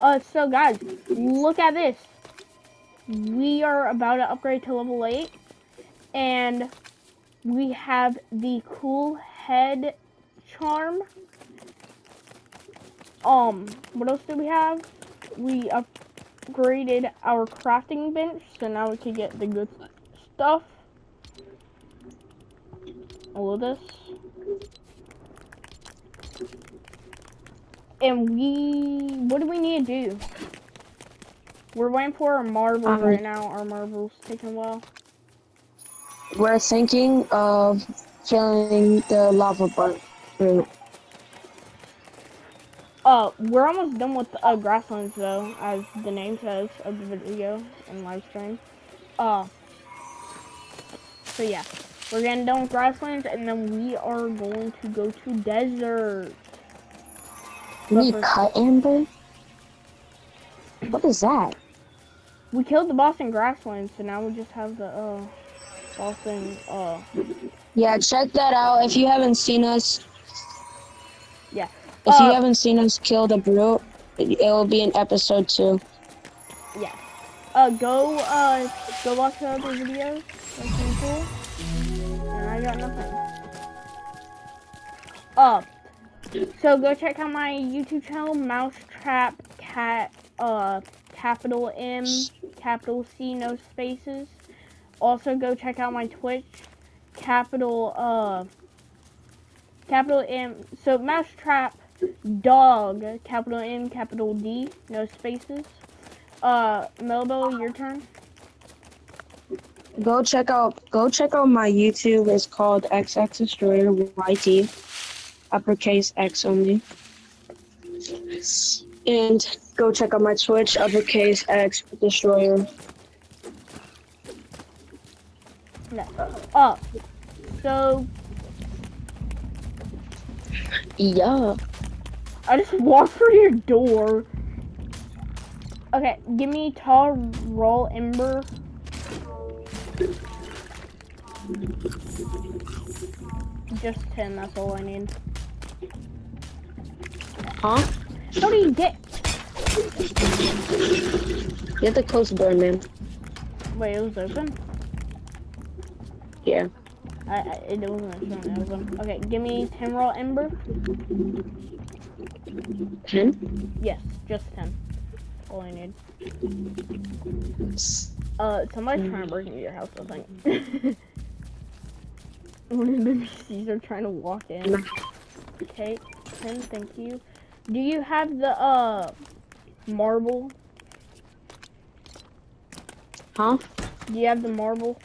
Uh, so guys, look at this. We are about to upgrade to level 8. And we have the cool head charm. Um, what else do we have? We upgraded our crafting bench, so now we can get the good stuff. All of this. And we, what do we need to do? We're waiting for our marbles Um, right now. Our marbles taking a while. We're thinking of killing the lava fruit. Uh, we're almost done with uh, grasslands though, as the name says of the video and live stream. Uh, so yeah, we're getting done with grasslands, and then we are going to go to desert. We need cut amber? What is that? We killed the boss in grasslands, so now we just have the uh boss in uh Yeah, check that out. If you haven't seen us, yeah. if Uh, you haven't seen us kill the brute, it, it will be in episode two. Yeah. Uh, go, uh, go watch the other videos. That's cool. And I got nothing. Uh, so go check out my YouTube channel, Mousetrap Cat, uh, capital M, capital C, no spaces. Also go check out my Twitch, capital, uh, capital M, so Mousetrap Dog, capital M, capital D, no spaces. Uh, MellBell, your turn. Go check out go check out my YouTube. It's called XX Destroyer YT. Uppercase X only. And go check out my Twitch, uppercase X Destroyer. No. Uh, so Yeah. I just walked through your door. Okay, give me tall roll amber. Just ten. That's all I need. Huh? How do you get? You have to close the door, man. Wait, it was open. Yeah. I, I it wasn't open. Okay, give me ten raw amber. Ten? Yes, just ten. All I need. Uh, somebody's trying to break into your house, I think. One of the NPCs are trying to walk in. Okay, 10, thank you. Do you have the, uh, marble? Huh? Do you have the marble?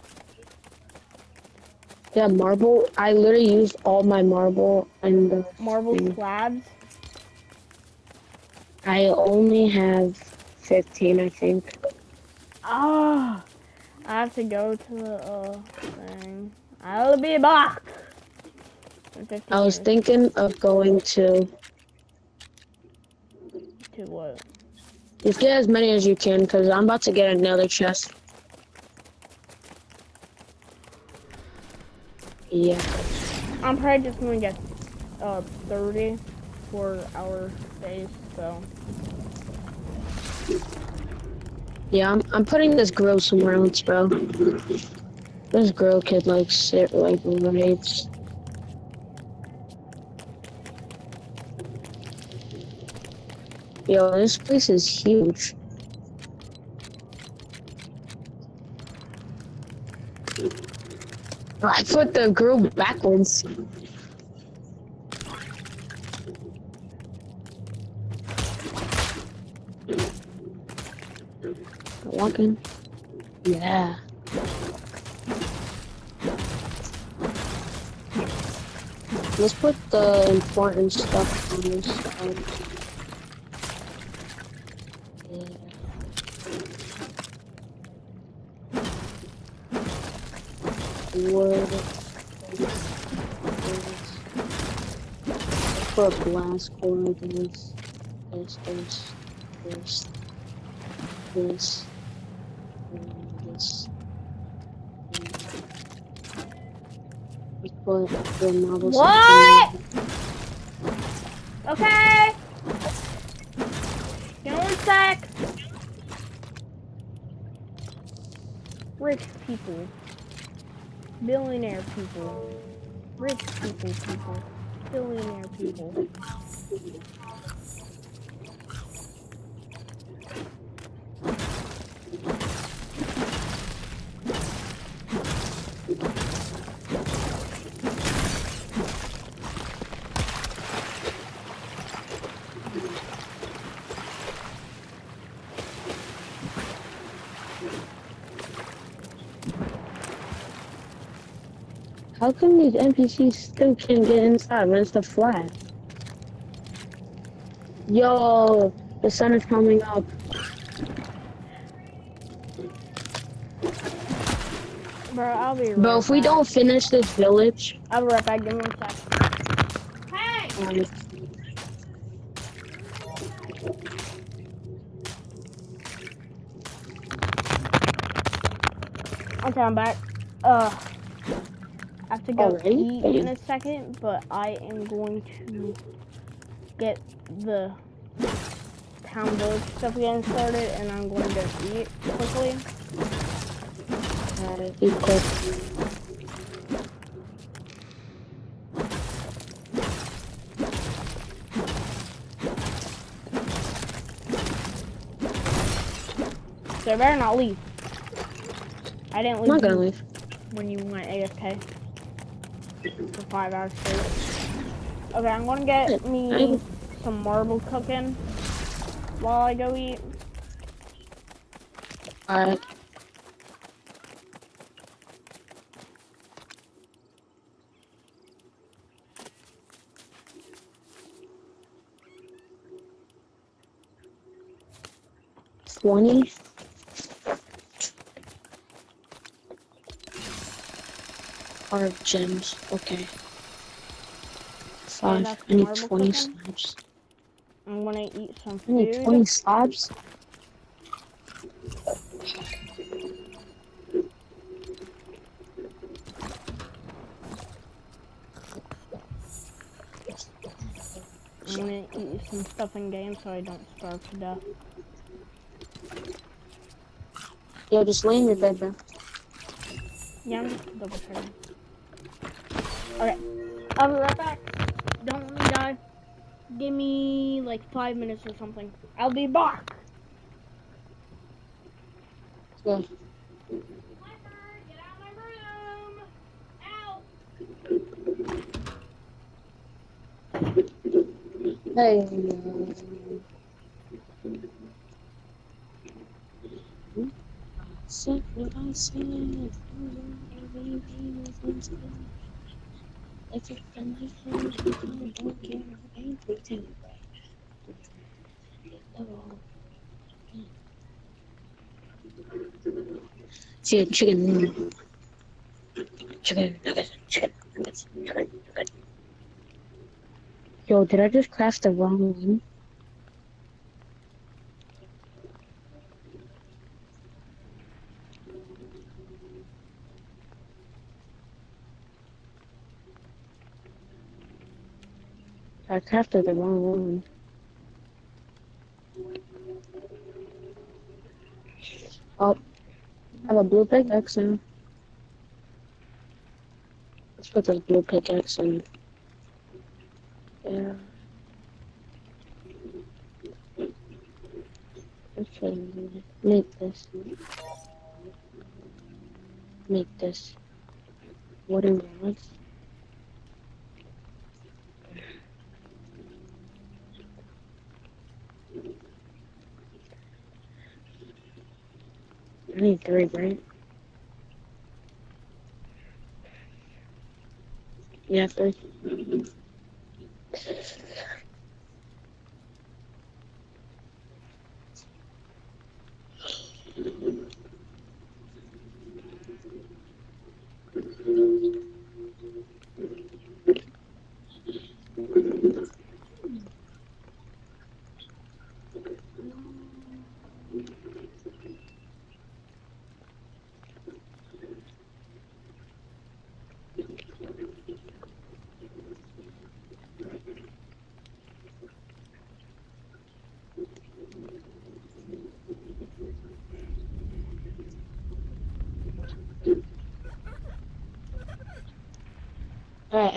Yeah, marble. I literally used all my marble and the Marble thing. slabs? I only have 15, I think. Ah! I have to go to the, uh, thing. I'll be back! I was minutes. thinking of going to To what? just get as many as you can because I'm about to get another chest. Yeah. I'm probably just gonna get, uh, 30 for our base, so. Yeah, I'm, I'm putting this grill somewhere else, bro. This grill could like sit like right. Yo, this place is huge. I put the grill backwards. Walking. Yeah. Let's put the important stuff on this side. for a glass core, this, this, this, this, this, and this. But the novel. What? Okay. Give one sec. Rich people, billionaire people, rich people, people billionaire people. How come these NPCs still can't get inside when it's the flag? Yo, the sun is coming up. Bro, I'll be right Bro, if we back. don't finish this village, I'll be right back. Give me one sec. Hey! um, Okay, I'm back. Uh, I have to go Already? eat in a second, but I am going to get the town village stuff getting started, and I'm going to eat quickly. be quick. So I better not leave. I didn't leave. I'm not gonna leave. when you went AFK for five hours straight. Okay, I'm gonna get me some marble cooking while I go eat. Alright. Twenty. Hard gems. Okay. Five. I need twenty cooking? slabs. I'm gonna eat some food. I need twenty slabs. I'm gonna eat some stuff in game so I don't starve to death. Yo, just lay in your bed, bro. Yeah, I'm just double checking. Okay, I'll be right back. Don't let me die. Give me like five minutes or something. I'll be back. Room! Out! Hey. What I. If can't, don't care about everything. Chicken, chicken, chicken nuggets, chicken nuggets, chicken nuggets. Yo, did I just craft the wrong one? I crafted the wrong one. Oh, I have a blue pickaxe now. Let's put this blue pickaxe in. Yeah. Okay, make this. Make this. Wooden rods. I need three, right? Yeah, three.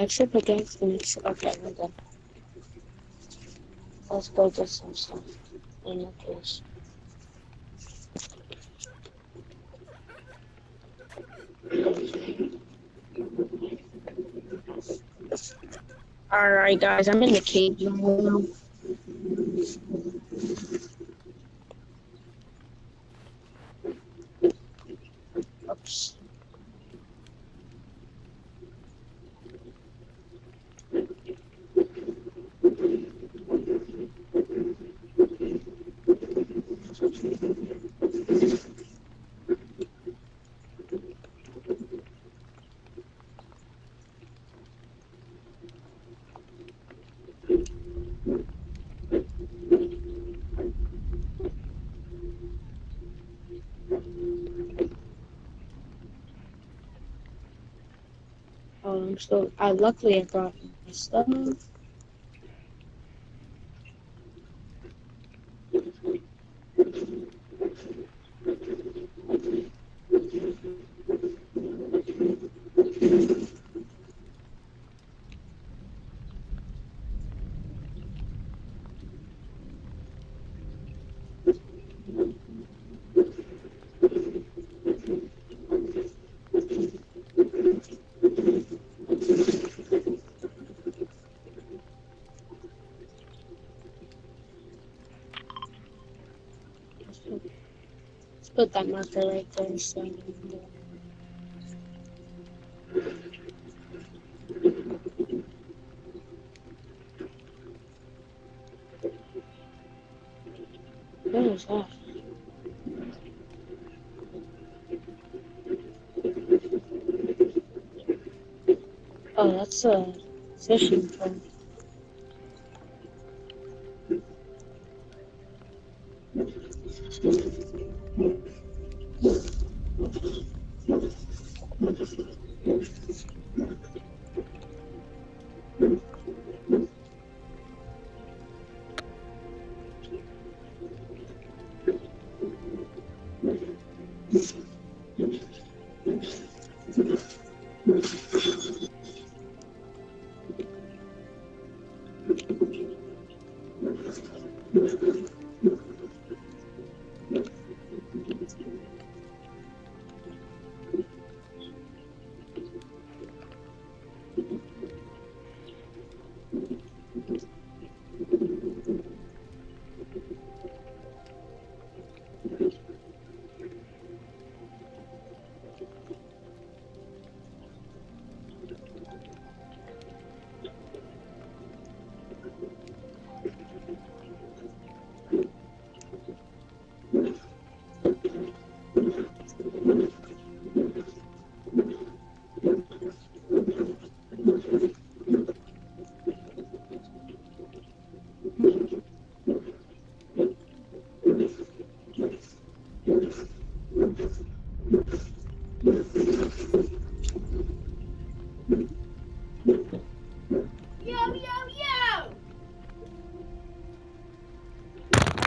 And extra. Okay, we're good. Let's go get some stuff in the case. Alright, guys, I'm in the cage now. Oops. Um, so I luckily I brought my stuff. Put that marker right there. So. What was that? Oh, that's a fishing pole.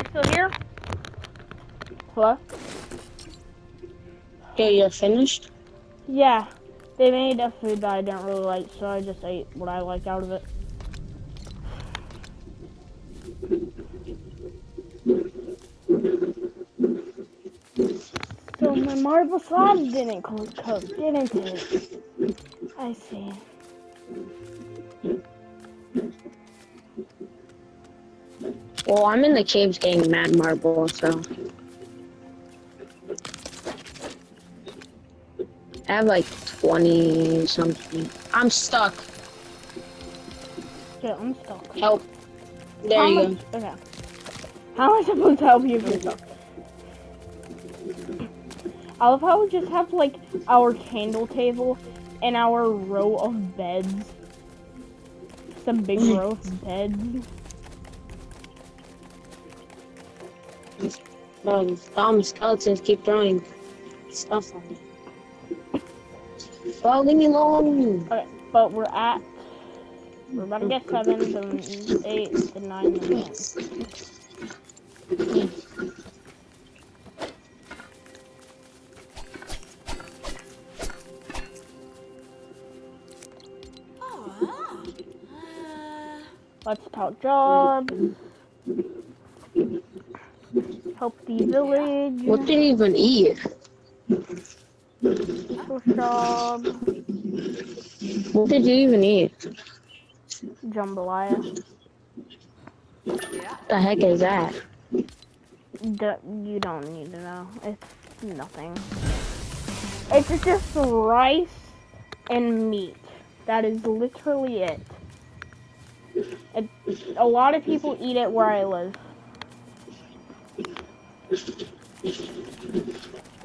Still here? Hello? Okay, you're finished? Yeah. They made a food that I didn't really like, so I just ate what I like out of it. So my marble slab didn't co- cook, didn't it? I see. Well, I'm in the caves getting mad marble, so. I have like 20 something. I'm stuck. Yeah, I'm stuck. Help. There How you much- Okay. How am I supposed to help you if you're stuck? I love how we just have like our candle table and our row of beds. Some big row of beds. Go. Um, dumb skeletons keep throwing stuff on me. Well, leave me alone. Okay, but we're at we're about to get seven, then eight, then nine, then ten. Let's talk jobs. Help the village. What did you even eat? What did you even eat? Jambalaya. The heck is that? D- you don't need to know. It's nothing. It's just rice and meat. That is literally it. it. A lot of people eat it where I live.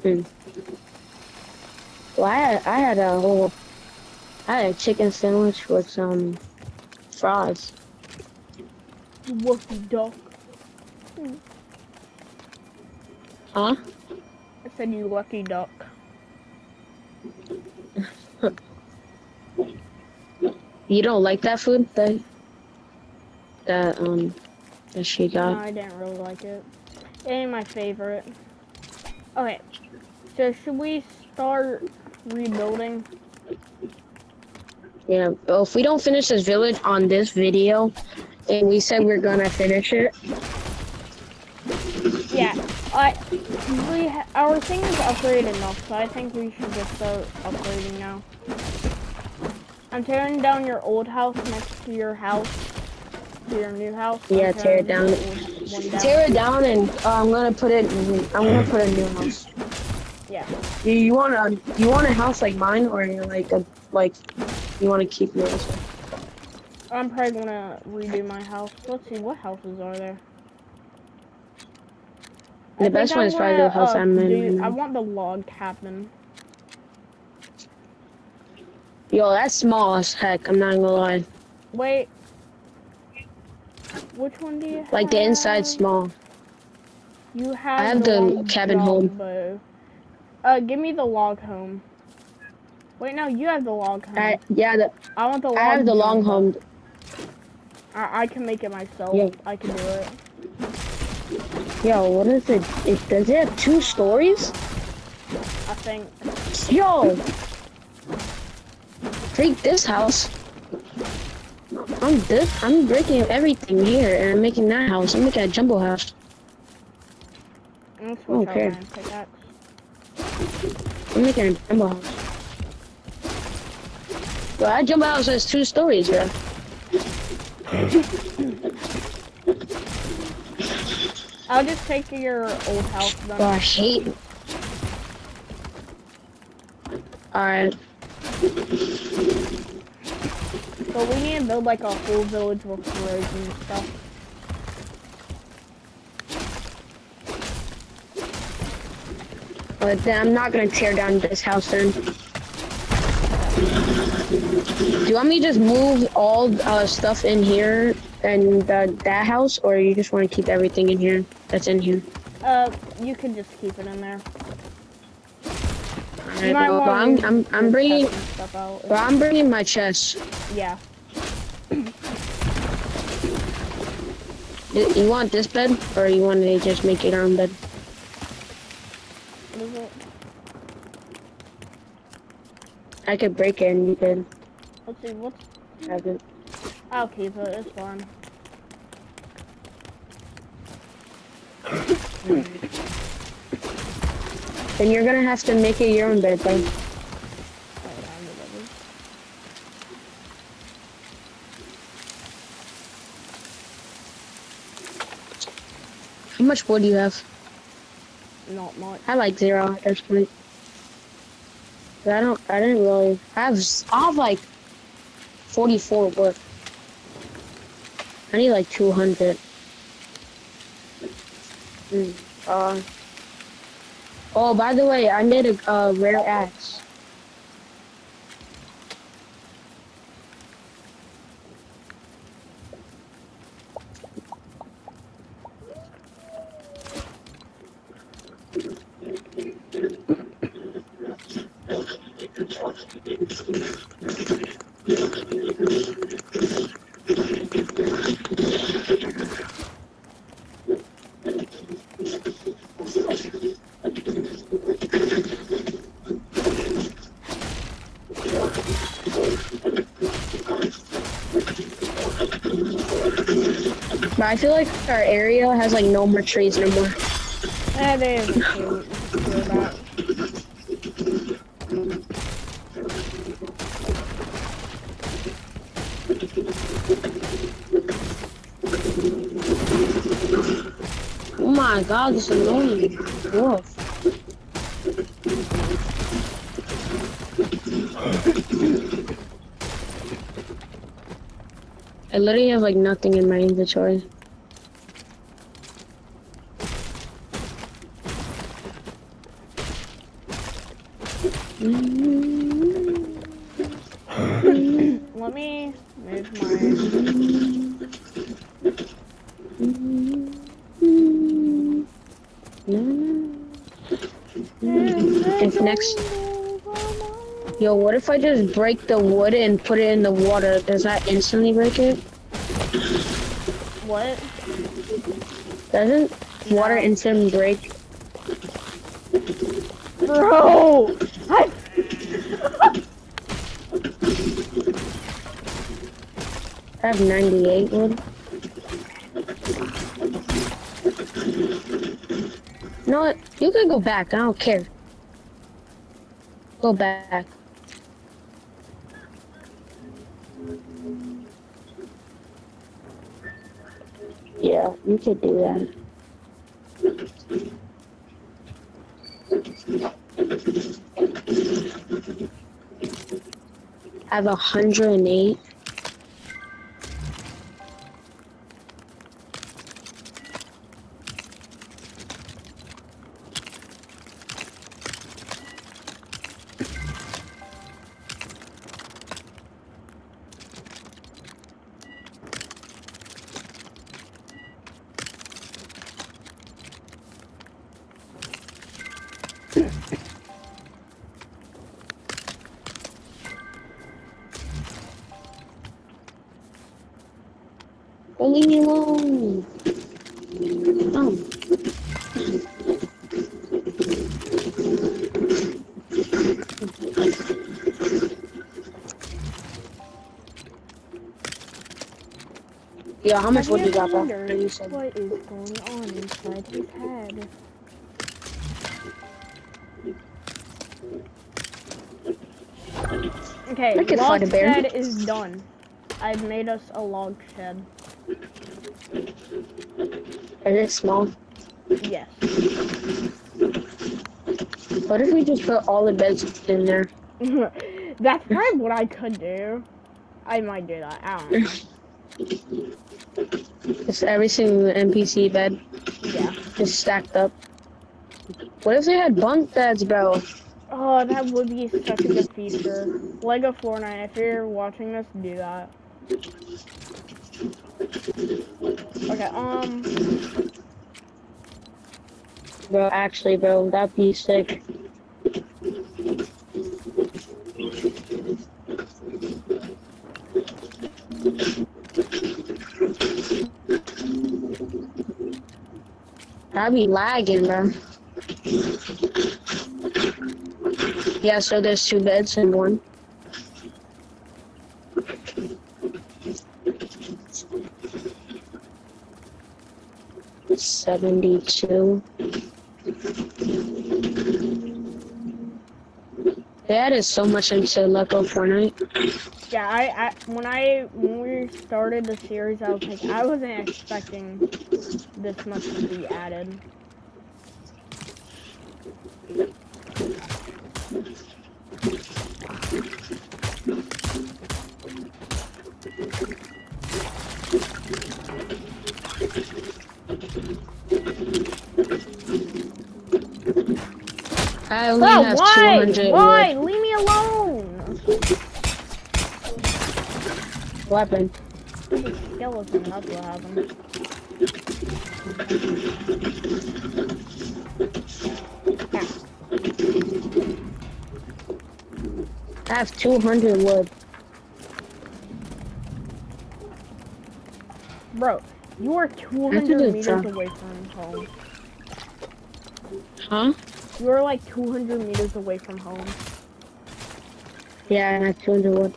Hmm. Well, I had, I had a whole, I had a chicken sandwich with some fries. Wolfy duck. Huh? I said you lucky duck. You don't like that food that that um that she No, got? I didn't really like it. It ain't my favorite. Okay, so should we start rebuilding? Yeah. Well, if we don't finish this village on this video, and we said we're gonna finish it, Yeah, I we ha- our thing is upgraded enough, so I think we should just start upgrading now. I'm tearing down your old house next to your house, your new house. Yeah, tear it down. the old one down. tear it down, and uh, I'm gonna put it. I'm gonna put a new house. Yeah. You, you want a you want a house like mine, or you like a like you want to keep yours? I'm probably gonna redo my house. Let's see, what houses are there? The think best I one is probably the house uh, I'm in. right I want the log cabin. Yo, that's small as heck. I'm not gonna lie. Wait. Which one do you have? Like the inside small. You have. I have the log cabin home. Uh, give me the log home. Wait, no, you have the log home. I, yeah, the, I want the log. I have the long jumbo. home. I, I can make it myself. Yeah. I can do it. Yo, what is it? It does it have two stories? I think. Yo, break this house. I'm this. I'm breaking everything here, and I'm making that house. I'm making a jumbo house. Let's switch Okay. out my pickaxe. I'm making a jumbo house. Well, that jumbo house has two stories, bro. I'll just take your old house. Oh, I hate. Alright. But we need to build like a whole village with roads and stuff. But then I'm not gonna tear down this house then. Do you want me to just move all uh, stuff in here and uh, that house, or you just want to keep everything in here that's in here? Uh, you can just keep it in there. Alright, well, wanna I'm, I'm, I'm bringing, stuff and stuff out. well, I'm bringing my chest. Yeah. You want this bed, or you want to just make your own bed? What is it? I could break it and you could Let's see. What's? have it. I'll keep it. It's fine. Then you're gonna have to make it your own bed then. Wait, I'm delivered. How much wood do you have? Not much. I like zero at this point. But I don't. I didn't really I have. I have like forty-four wood. I need like two hundred. Hmm. Uh. Oh, by the way, I made a uh, rare axe. I feel like our area has like no more trees no more. Eh, they have to do that. Oh my god, this is annoying. Wolf. I literally have like nothing in my inventory. Next, yo, what if I just break the wood and put it in the water? Does that instantly break it? What? Doesn't water instantly break? Bro! I. I have 98 wood. You know what? You can go back. I don't care. Go back. Yeah, you could do that. I have a 108. Don't leave me alone. Oh. Yeah, how much Have would you you got, bro? wondered You said- What is going on inside his head? Okay, I could log fight a bear. shed is done. I've made us a log shed. Is it small? Yes. What if we just put all the beds in there? That's probably what I could do. I might do that. I don't know. Just every single NPC bed Yeah. just stacked up. What if they had bunk beds, bro? Oh, that would be such a good feature. Lego Fortnite, if you're watching this, do that. Okay, um, Bro, actually, bro, that'd be sick. I'd be lagging, bro. Yeah, so there's two beds and one. Seventy-two. They added so much into Lego Fortnite. yeah, I, I, when I, when we started the series, I was like, I wasn't expecting this much to be added. I only have why? 200 Why? wood. Leave me alone! weapon. Skeleton, that's what happened. I have 200 wood. Bro, you are 200 meters away from home. Huh? You are like 200 meters away from home. Yeah, and I 201.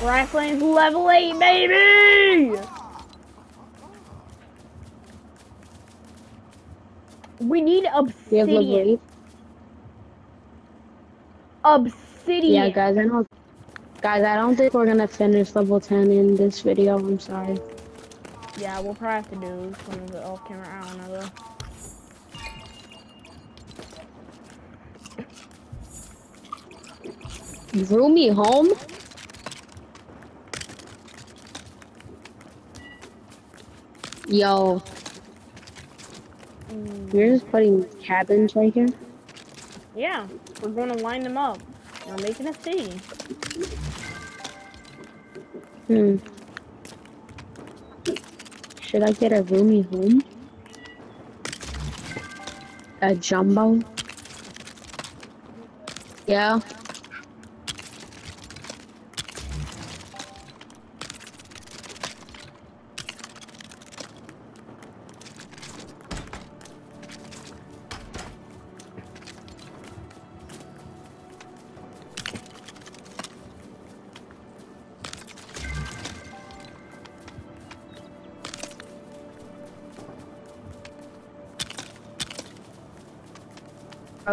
Rifling's level 8, baby! We need obsidian. We obsidian. Yeah, guys, I don't, guys, I don't think we're gonna finish level 10 in this video. I'm sorry. Yeah, we'll probably have to do some of it off camera. I don't know though. Roomy home? Yo, Mm, you're just putting cabins right here? yeah, we're gonna line them up. We're making a city. Hmm. Should I get a roomy home? A jumbo? Yeah.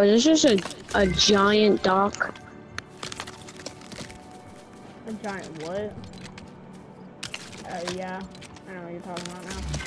This is a, a giant dock. A giant what? Oh yeah, I don't know what you're talking about now.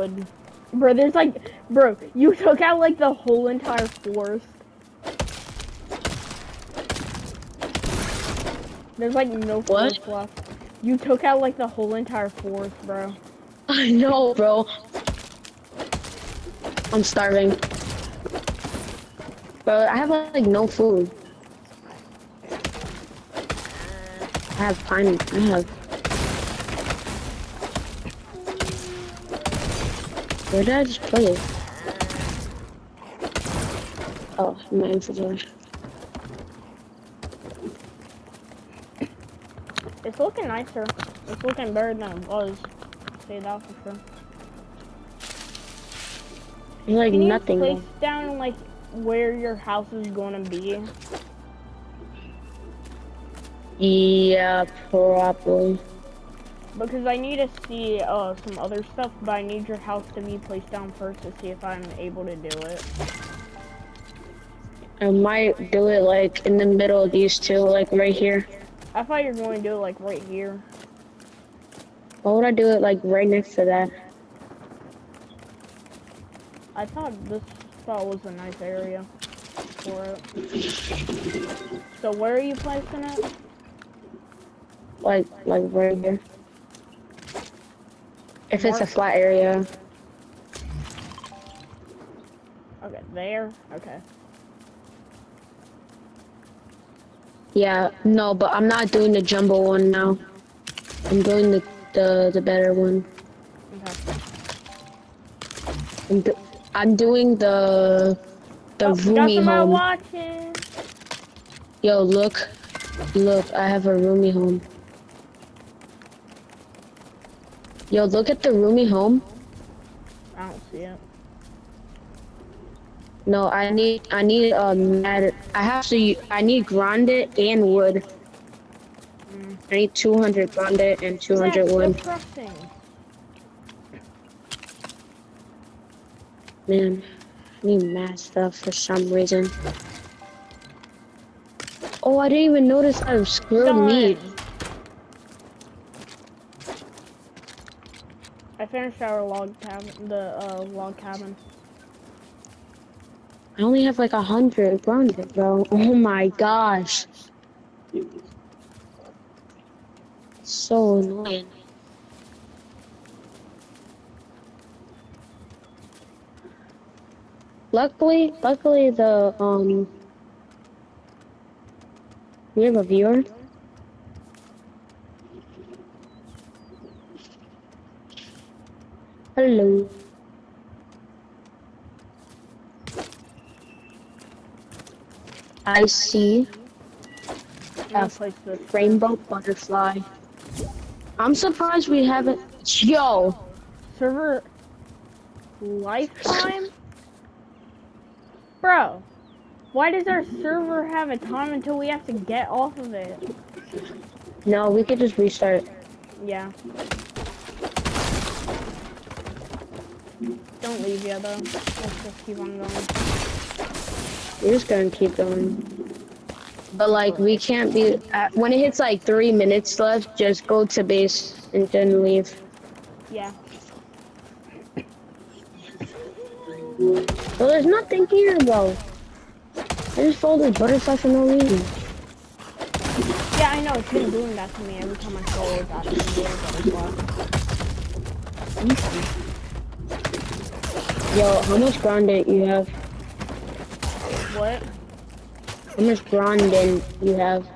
Wood. Bro, there's like, bro, you took out like the whole entire forest. There's like no forest left. You took out like the whole entire forest, bro. I know, bro. I'm starving. Bro, I have like no food. I have pine. I have. Where did I just play it? Oh, my inventory. It's looking nicer. It's looking better than it was. Say that for sure. There's like Can you nothing. place though. down like where your house is gonna be? Yeah, probably. Because I need to see uh, some other stuff, but I need your house to be placed down first to see if I'm able to do it. I might do it like in the middle of these two, like right here. I thought you were going to do it like right here. Why would I do it like right next to that? I thought this spot was a nice area for it. So where are you placing it? Like, like right here. If it's a flat area. Okay, there. Okay. Yeah, no, but I'm not doing the jumbo one now. I'm doing the the, the better one. Okay. I'm, do- I'm doing the the Oh, home. watching. Yo, look, look, I have a roomy home. Yo, look at the roomy home. I don't see it. No, I need, I need, um, I have to, I need granite and wood. Mm. I need 200 granite and 200 That's wood. depressing. Man, I need mad stuff for some reason. Oh, I didn't even notice I was grilled meat. I finished our log cabin, the uh, log cabin. I only have like a hundred granite, bro. Oh my gosh. So annoying. Luckily, luckily the um we have a viewer. Hello. I see. I'm F. gonna place this. Rainbow butterfly. I'm surprised we haven't. Yo, Server lifetime? Bro, why does our server have a time until we have to get off of it? no, we could just restart. Yeah. Don't leave yet though. Let's just keep on going. We're just gonna keep going. But like, we can't be. At, when it hits like three minutes left, just go to base and then leave. Yeah. Well, there's nothing here though. I just folded butterfly for no reason. Yeah, I know. It's been doing that to me every time I follow that. It's doing butterfly. Yo, how much grande you have? What? How much grande you have?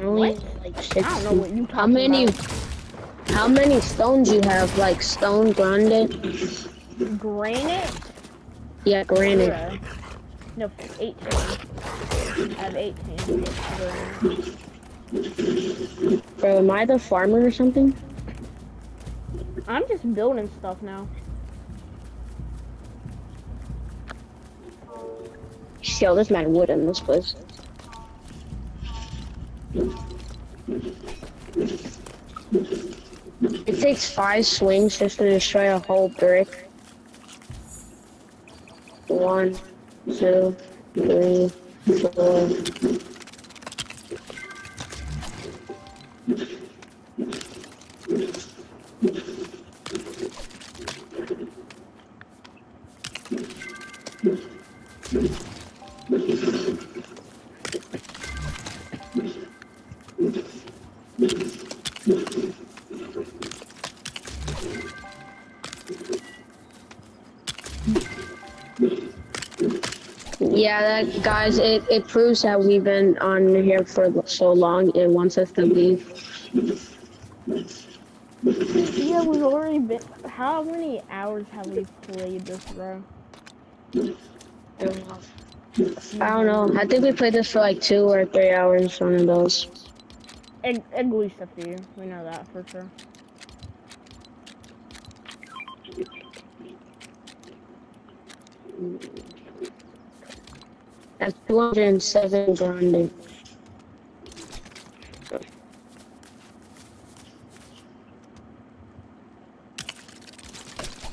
Only What? like I don't know what you How many? about. How many stones you have? Like stone grande? Granite? Yeah, granite. No, 18. I have 18. Granite. Bro, am I the farmer or something? I'm just building stuff now. Yo, there's mad wood in this place. It takes five swings just to destroy a whole brick. One, two, three, four. Yeah, that guys, it, it proves that we've been on here for so long. It wants us to leave. Yeah, we've already been. How many hours have we played this, bro? I don't know. I don't know. I think we played this for like two or three hours. One of those. At, at least a few. We know that for sure. That's 207 grande.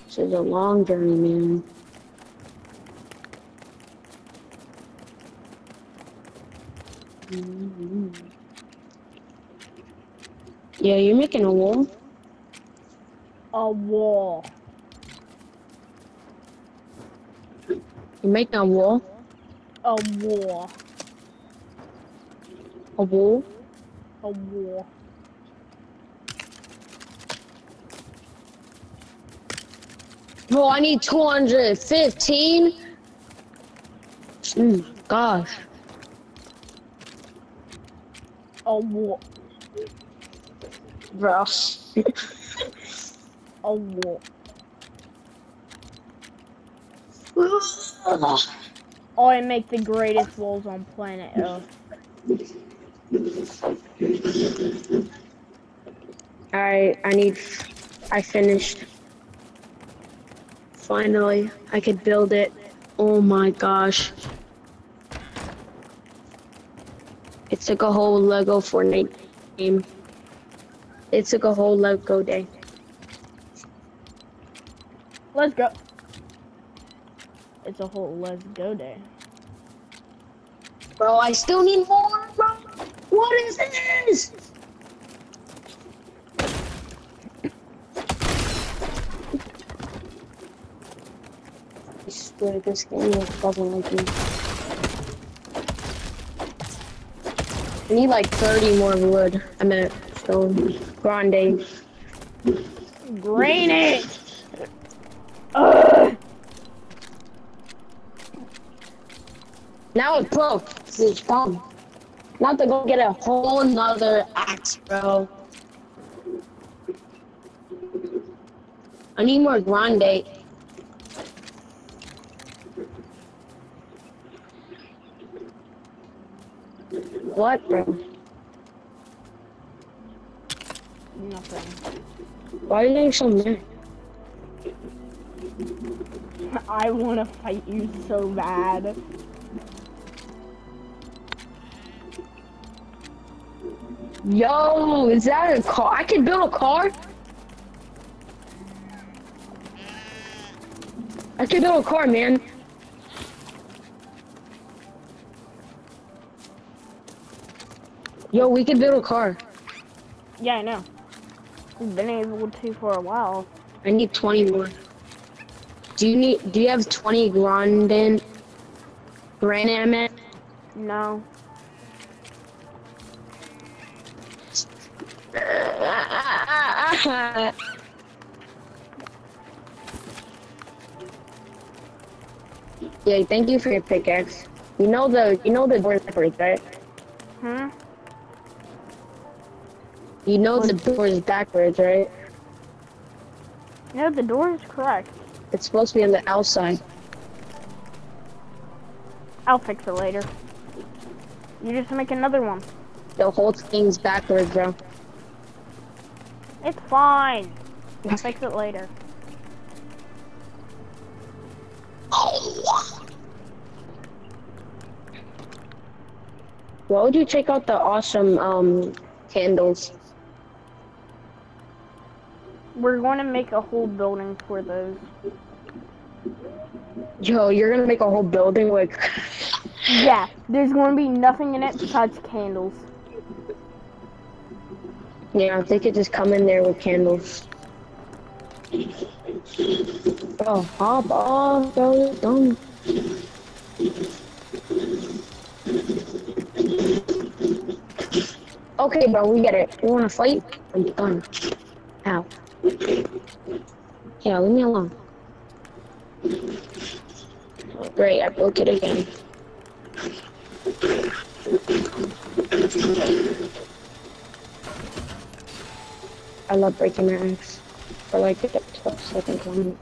This is a long journey, man. Mhm. Yeah, you're making a wall? A wall. You're making a wall? A war. A war? A war. Bro, I need 215? Mm, gosh. A wall. Bro. A wall. Oh, I make the greatest walls on planet Earth. Alright, I need. I finished. Finally, I could build it. Oh my gosh. It took a whole Lego Fortnite game. It took a whole Lego day. Let's go. It's a whole let's go day. Bro, I still need more, bro. What is this? I swear this game doesn't like me. I need like 30 more wood. I meant stone. Grande. Granite! Ugh! Now it broke. It's dumb. Not to go get a whole nother axe, bro. I need more grande. What, bro? Nothing. Why are you getting so mad? I want to fight you so bad. Yo, is that a car? I can build a car? I can build a car, man. Yo, we can build a car. Yeah, I know. We've been able to for a while. I need 20 more. Do you need, do you have 20 Grandin, Granite? No. yeah, thank you for your pickaxe. You know the, you know the door backwards, right? Hmm? You know the door is backwards, right? No, the door is correct. It's supposed to be on the outside. I'll fix it later. You just make another one. The whole thing's backwards, bro. It's fine. I'll fix it later. Why would you check out the awesome um candles? We're going to make a whole building for those. Yo, you're gonna make a whole building with Yeah, there's going to be nothing in it besides candles. Yeah, they could just come in there with candles. Bro, hop off, bro. Don't. Okay, bro, we get it. You wanna fight? I'm done. Ow. Yeah, leave me alone. Oh, great, I broke it again. I love breaking my axe for like a 12 second comment.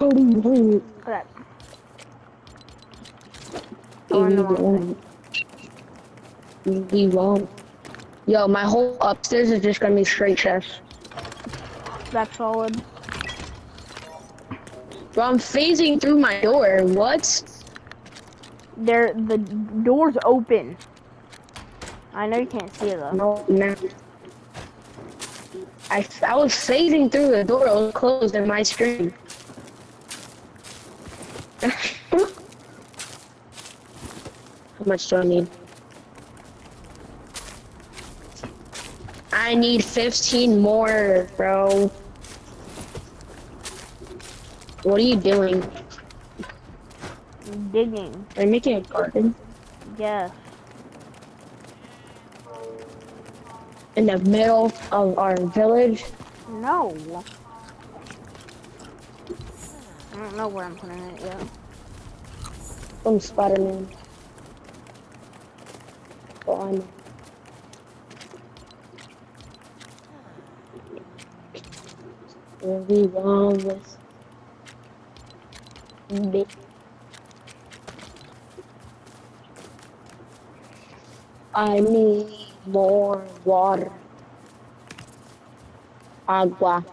Oh, no. That. Oh, in the you wrong won't. You won't. Yo, my whole upstairs is just gonna be straight chests. That's solid. Bro, I'm phasing through my door. What? There, the door's open. I know you can't see it though. No, no. I, I was phasing through the door. It was closed in my stream. How much do I need? I need 15 more, bro. What are you doing? Digging. Are you making a garden? Yes. In the middle of our village? No. I don't know where I'm putting it yet. From Spider-Man. I know. Really wrong with I need more water. Agua.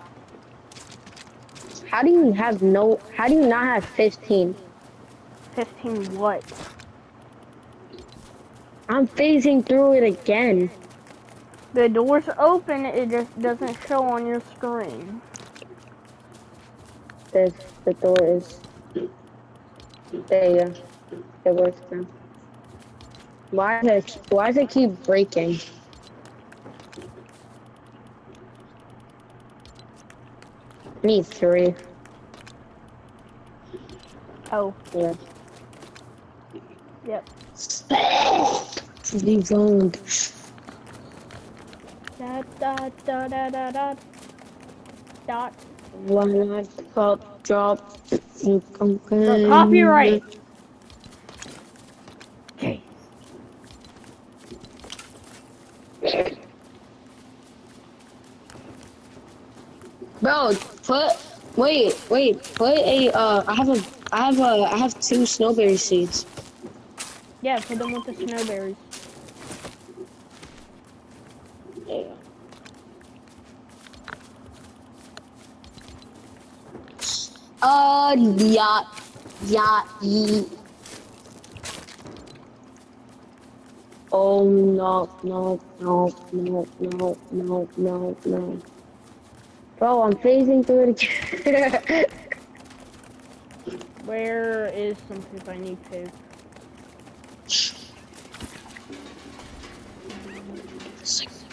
How do you have no, how do you not have 15? 15 what? I'm phasing through it again. The door's open, it just doesn't show on your screen. This, the door is, there you go. It works now. Why does it, why does it keep breaking? I need three. Oh, Yeah. yep. Rewound. Da da da da da da. Dot. Why not drop? The copyright. Okay. Bro, put wait, wait, put a uh I have a I have a I have two snowberry seeds. Yeah, put them with the snowberries. Uh, yeah, yeah, yeah. Oh no, no, no, no, no, no, no, no. Bro, I'm phasing through it again. Where is some poop? I need poop. Six.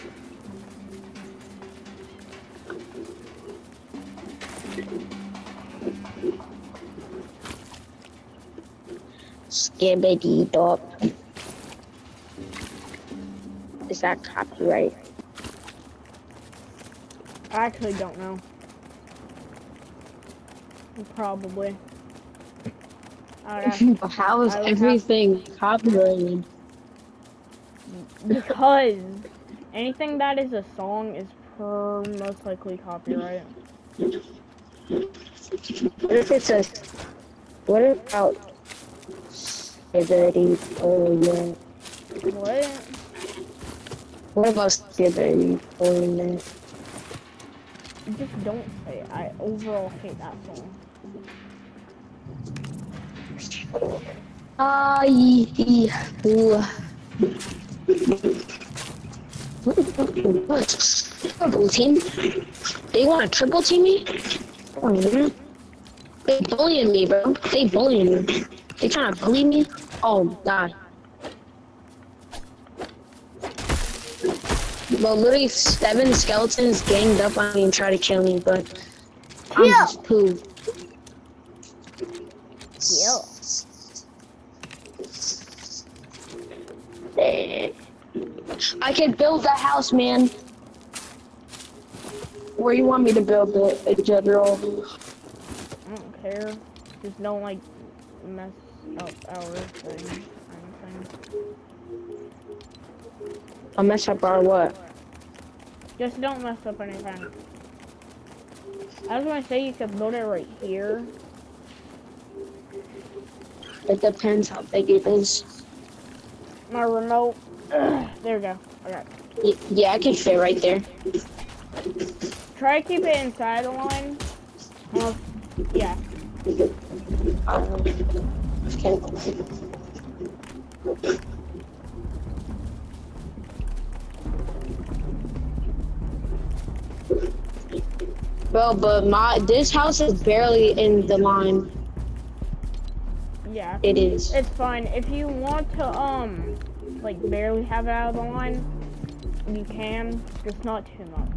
Skibidi dop. Is that copyright? I actually don't know. Probably. I How is I would have- everything copyrighted? because anything that is a song is per most likely copyright. What if it's a? What about Skibidi? Oh yeah. What? What about Skibidi? Oh yeah. Just don't say it. I overall hate that song. Ah, yee. Triple team? They want to triple team me? Oh, yeah. They bullying me, bro. They bullying me. They trying to bully me? Oh, God. Well, literally seven skeletons ganged up on me and tried to kill me, but I'm Yeah. just poo. Yeah. I can build that house, man. Where you want me to build it, a general? I don't care. Just don't like mess up our thing. I'll mess up our what? Just don't mess up anything. I was gonna say you could build it right here. It depends how big it is. My remote. there we go. Okay. Y- yeah, I can fit right there. Try to keep it inside the line. Well, yeah. Um. Bro, but my this house is barely in the line. Yeah. It is. It's fine. If you want to, um, like barely have it out of the line, you can. Just not too much.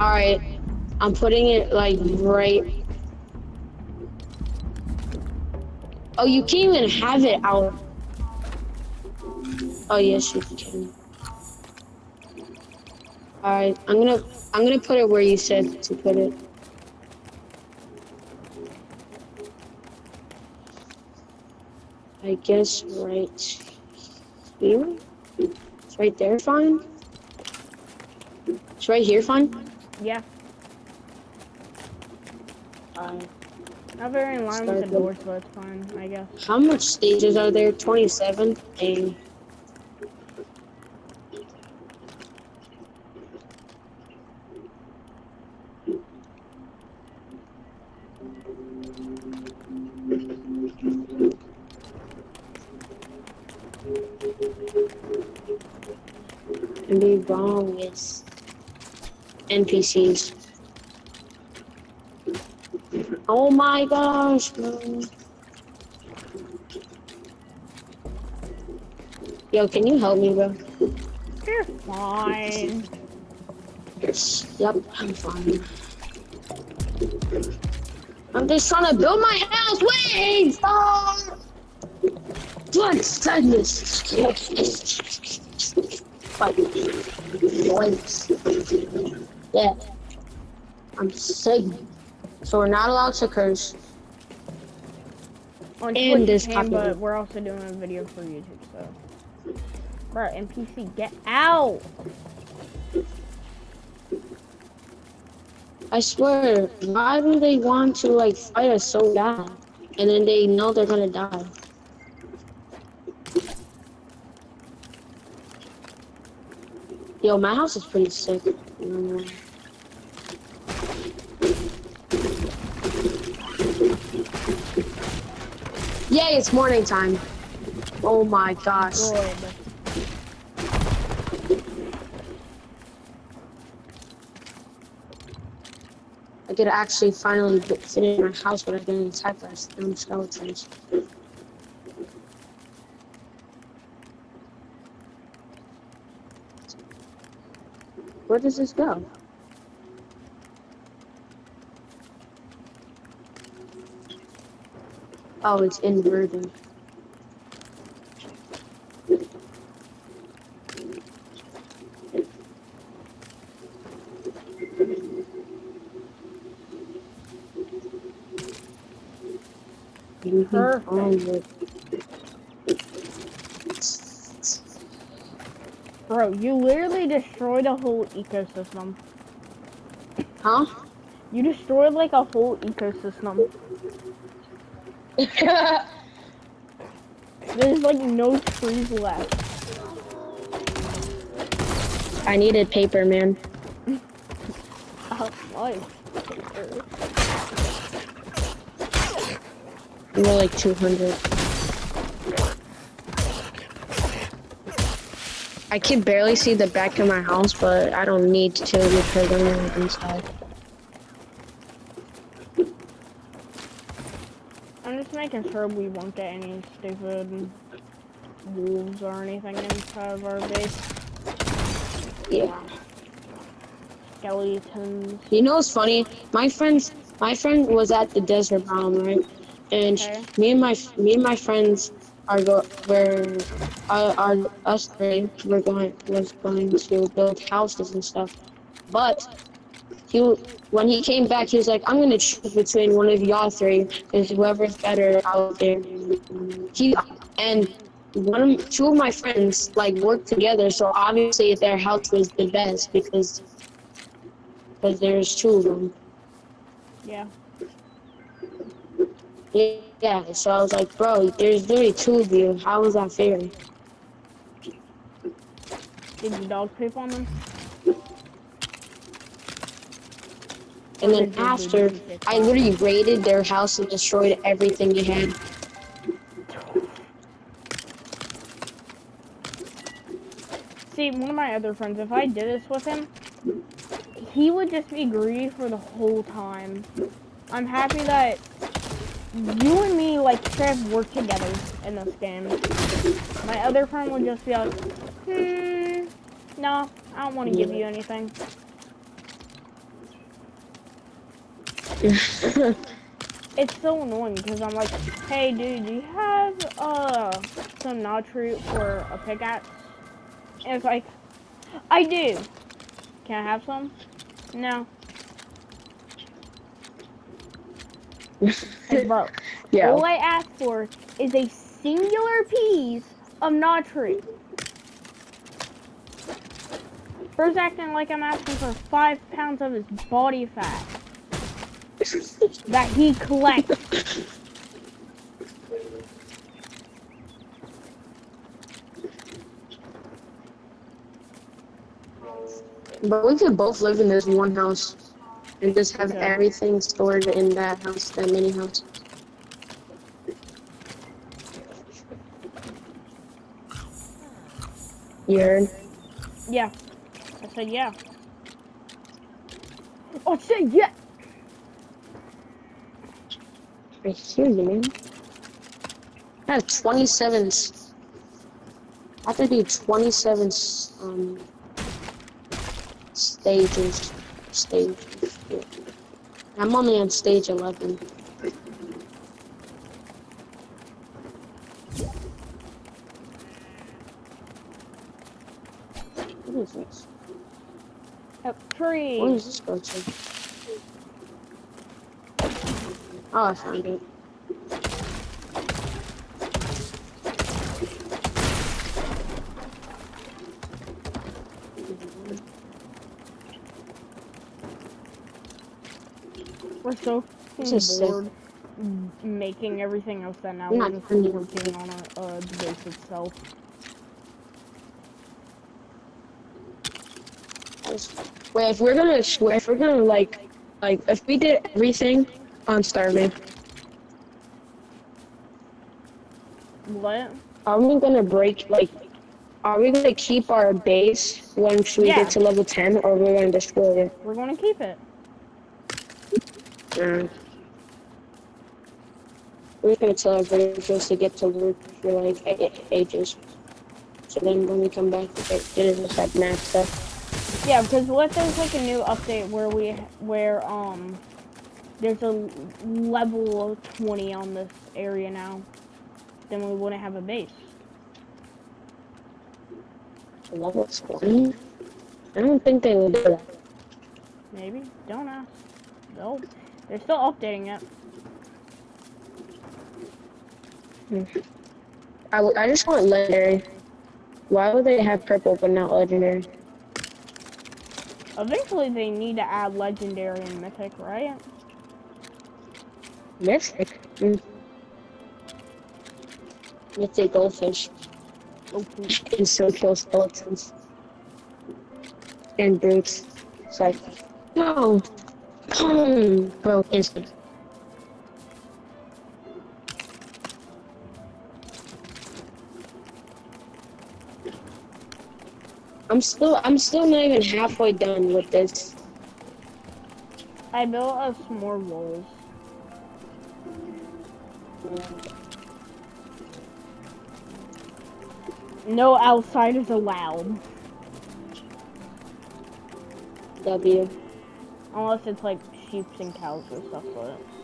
All right, I'm putting it like right. Oh, you can't even have it out. Oh yes, you can. All right, I'm gonna I'm gonna put it where you said to put it. I guess right here. It's right there, fine. It's right here, fine. Yeah. Uh, Not very in line with the Start doors, but it's fine, I guess. How much stages are there? 27? Dang. Can be wrong with NPCs. Oh my gosh, bro. Yo, can you help me, bro? You're fine. Yep, I'm fine. I'm just trying to build my house. Wait, stop! Blood sadness. Boys. Yeah. I'm sick. So we're not allowed to curse. On And Twitch this you can, copy. but we're also doing a video for YouTube, so. Bro, NPC, get out! I swear, why do they want to like fight us so bad? And then they know they're gonna die. Yo, my house is pretty sick. Mm. Yay, it's morning time. Oh my gosh. I could actually finally fit in my house without getting attacked by them skeletons. Where does this go? Oh, it's inverted. Perfect. Bro, you literally destroyed a whole ecosystem. Huh? You destroyed like a whole ecosystem. There's like no trees left. I needed paper, man. Oh, nice. More like 200. I can barely see the back of my house, but I don't need to because I'm the inside. Sure we won't get any stupid wolves or anything inside of our base. Yeah. Skeletons. You know what's funny? My friends, my friend was at the desert biome, right? And Okay. me and my me and my friends are go were uh, are us three were going was going to build houses and stuff, but he when he came back he was like I'm gonna choose between one of y'all three because whoever's better out there. He and one of two of my friends like worked together, so obviously their house was the best because because there's two of them. Yeah. Yeah, so I was like, bro, there's literally two of you. How is that fair? Did you dog poop on them? And then after, I literally raided their house and destroyed everything they had. See, one of my other friends, if I did this with him, he would just be greedy for the whole time. I'm happy that you and me, like, have worked together in this game. My other friend would just be like, hmm, no, I don't want to give you anything. It's so annoying because I'm like, hey, dude, do you have, uh, some knotroot for a pickaxe? And it's like, I do. Can I have some? No. Like, bro, yeah. all I ask for is a singular piece of knotroot. Bro's acting like I'm asking for five pounds of his body fat that he collects. But we could both live in this one house and just have everything stored in that house, that mini house. You? Yeah. I said yeah. Oh, I said yeah. I hear you, man. I have 27. I have to do 27 um, stages. Stages. Yeah. I'm only on stage 11. What is this? A Where tree. does this go to? Oh, I found it. We're so This is bored m- making everything else that now we're just working on our, uh, the base itself. Wait, if we're gonna, if we're gonna like, like, if we did everything on Starving, What? are we gonna break, like, are we gonna keep our base once we Yeah. get to level 10, or we're gonna destroy it? We're gonna keep it. Mm. We're gonna tell everybody just to get to loot for like ages. So then when we come back, we get get into stuff. Yeah, because what if there's like a new update where we where um there's a level of 20 on this area now, then we wouldn't have a base. Level 20? I don't think they would do that. Maybe. Don't ask. No, they're still updating it. I, w- I just want legendary. Why would they have purple but not legendary? Eventually, they need to add legendary and mythic, right? Mystic? Mm. Mythic goldfish Okay. can still kill skeletons. And brutes. It's like, no! Boom! Broke instant. I'm still I'm still not even halfway done with this. I built us more walls. No outsiders allowed. W. Unless it's like sheep and cows or stuff like that.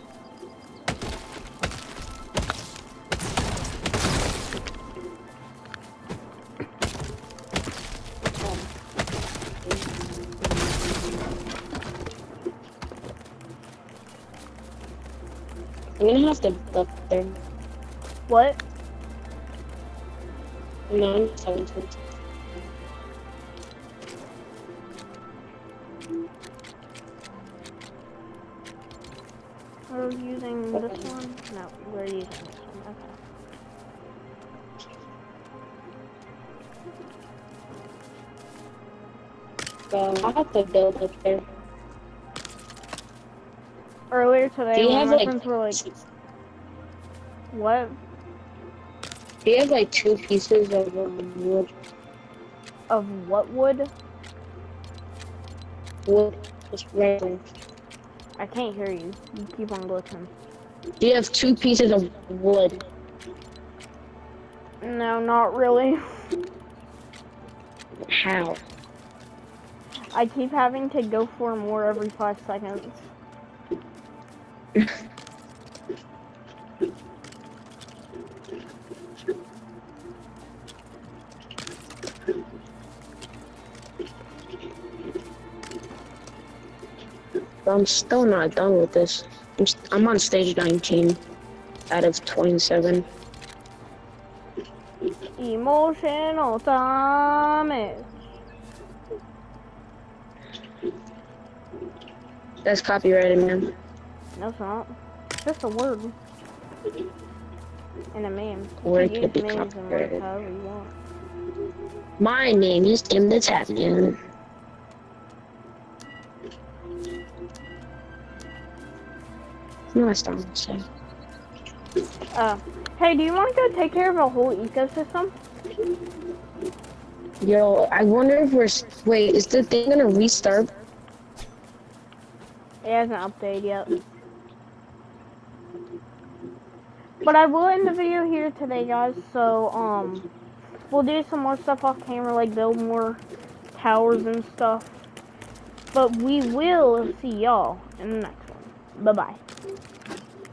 I'm gonna have to build up there. What? Nine, seventeen. We're using this one? No, we're using this one. Okay. So I have to build up there. Earlier today, Do you have like? were like, "What? Do you have like two pieces of um, wood? Of what wood?" Wood, just regular. I can't hear you. You keep on glitching. Do you have two pieces of wood? No, not really. How? I keep having to go for more every five seconds. I'm still not done with this. I'm, st- I'm on stage 19 out of 27. Emotional damage. That's copyrighted, man. No, it's not. It's just a word. And a meme. You Word can could be use memes and words copyrighted. however you want. My name is Tim the Tavian. No, that's not saying. Uh, hey, do you want to go take care of a whole ecosystem? Yo, I wonder if we're. Wait, is the thing gonna restart? It hasn't updated yet. But I will end the video here today, guys. So, um, we'll do some more stuff off camera, like build more towers and stuff. But we will see y'all in the next one. Bye-bye.